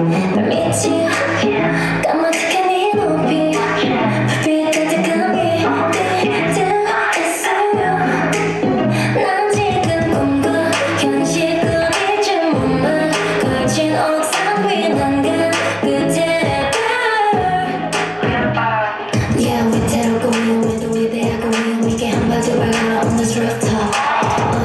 Permit you, come on,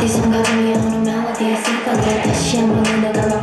This one got me on a melody, I think I let that shit, I'm gonna go